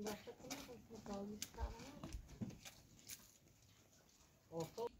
Basta ko na kung magpawis ka. Opo.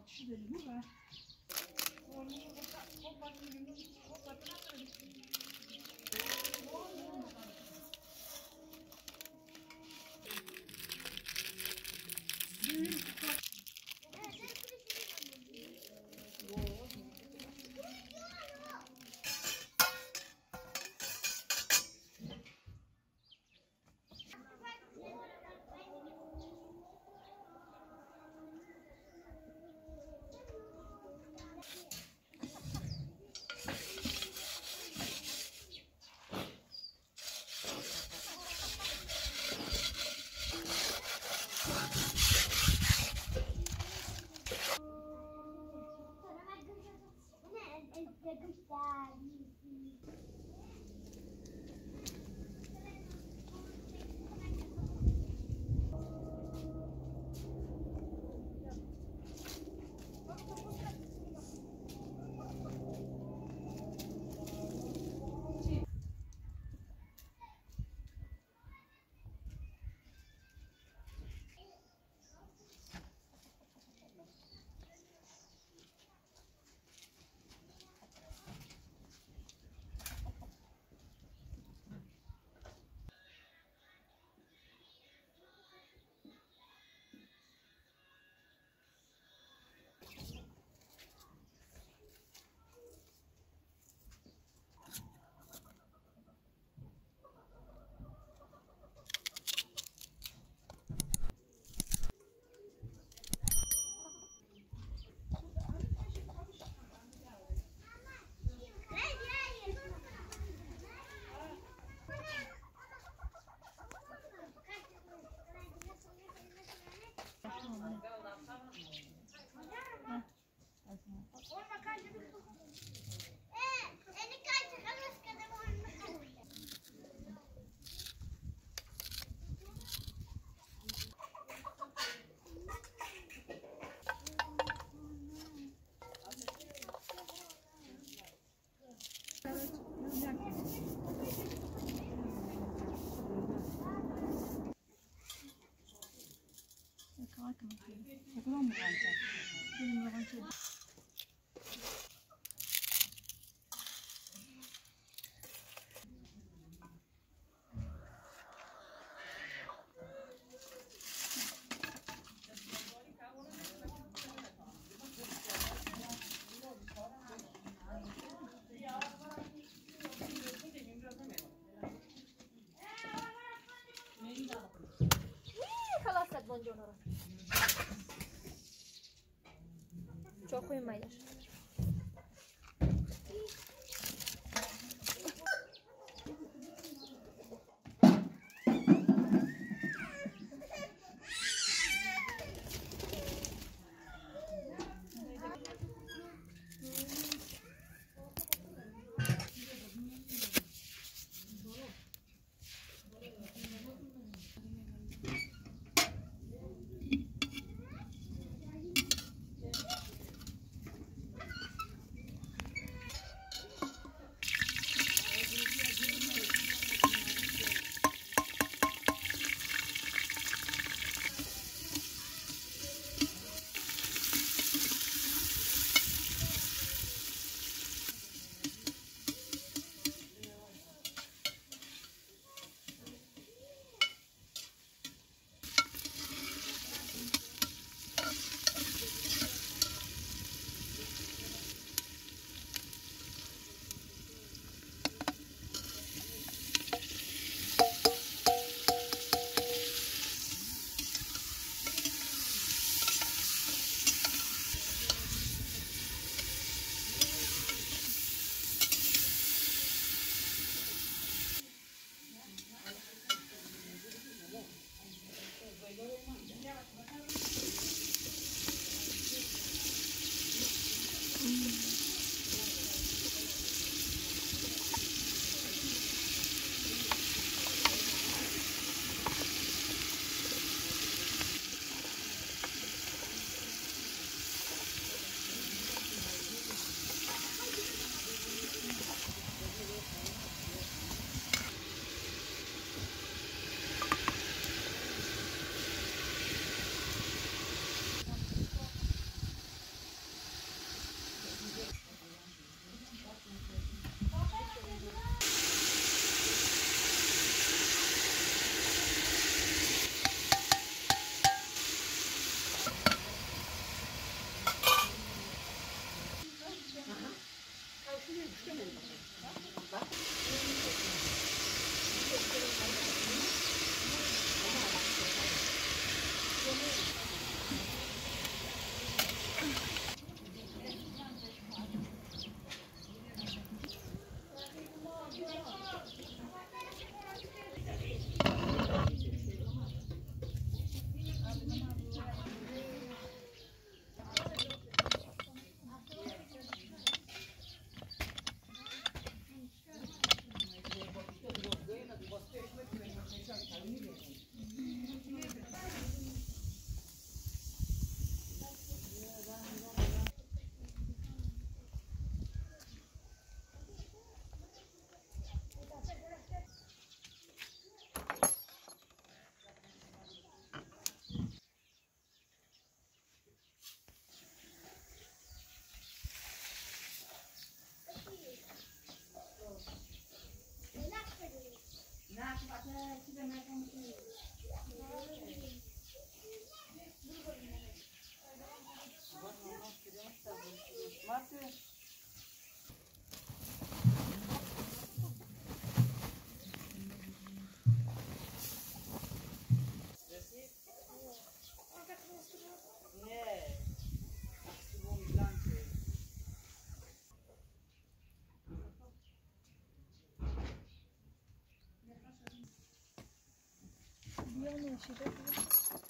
alçı bölümü var. Rancangan. 会买的是。Ben de şirket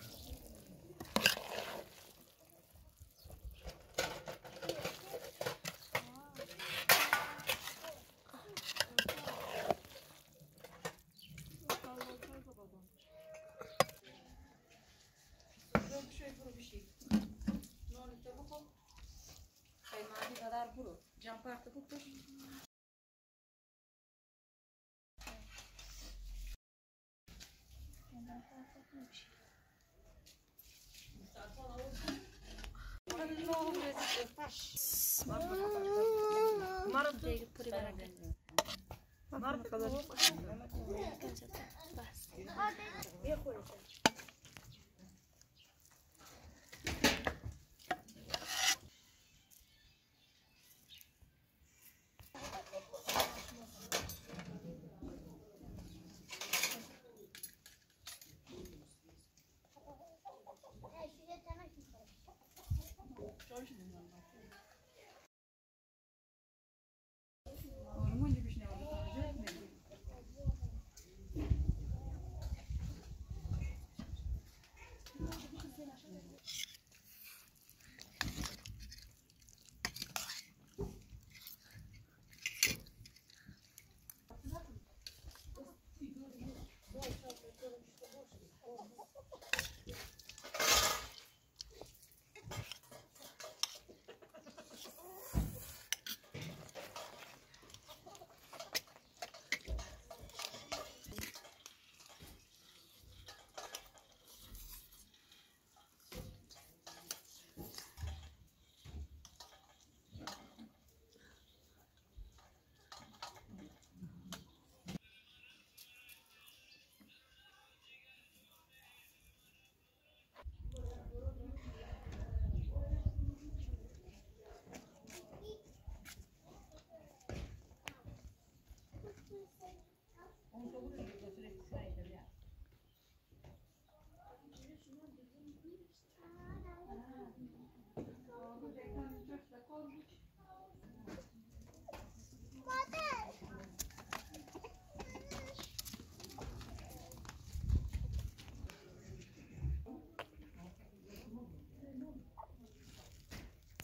kuru. Cam parti bu kuş. Marul değil. Puri Orijinal.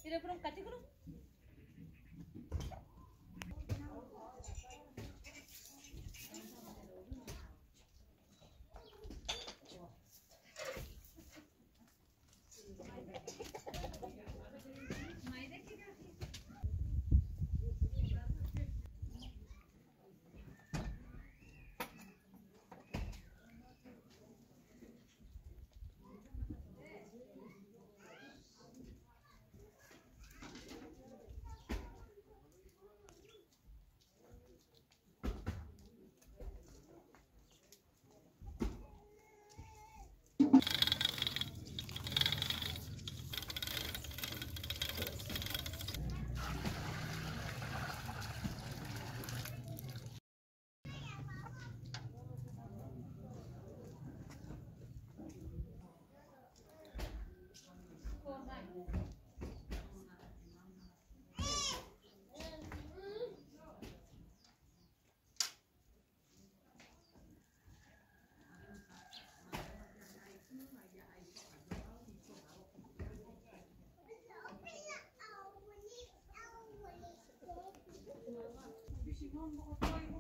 Tira por um categoria. She won the